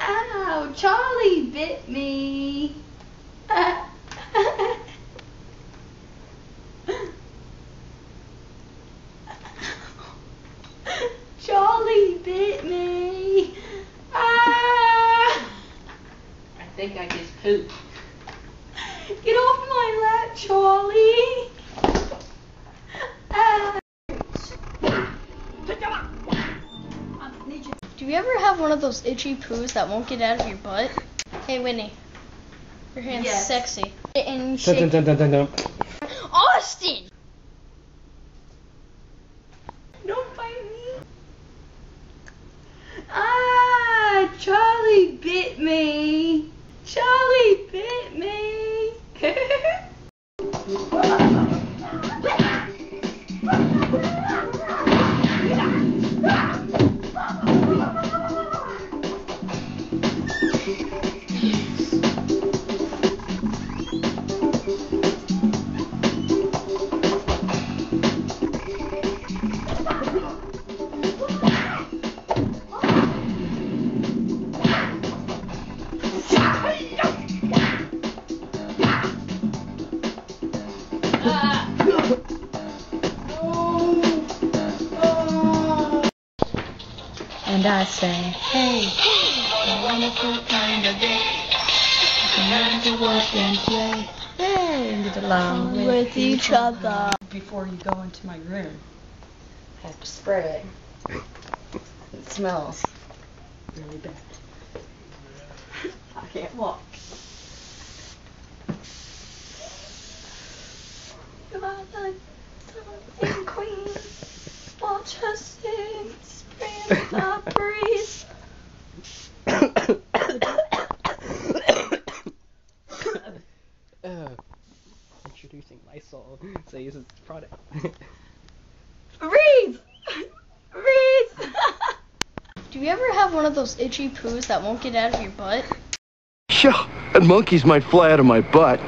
Ow, Charlie bit me. Charlie bit me. Ah! I think I just pooped. Get off my lap, Charlie. Do you ever have one of those itchy poos that won't get out of your butt? Hey, Whitney. Your hand's Yes. sexy. And Dun, shake. dun, dun, dun, dun, dun. Austin! And I say, hey, a wonderful kind of day. You can learn to work and play. Hey, And get along with, With each other. Before you go into my room, I have to spray it. It smells really bad. I can't walk. You are the dancing queen. Watch her sing, spring the breeze. Uh, introducing Lysol so says its product. Reese! Reese! Do you ever have one of those itchy poos that won't get out of your butt? Yeah, and monkeys might fly out of my butt.